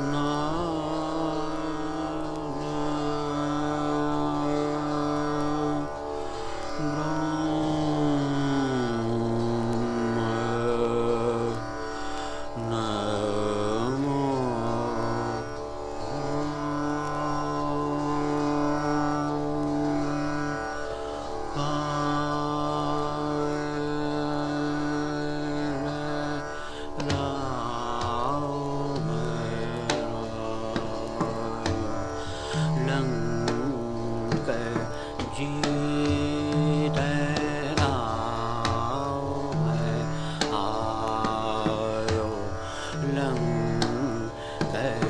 No. bed.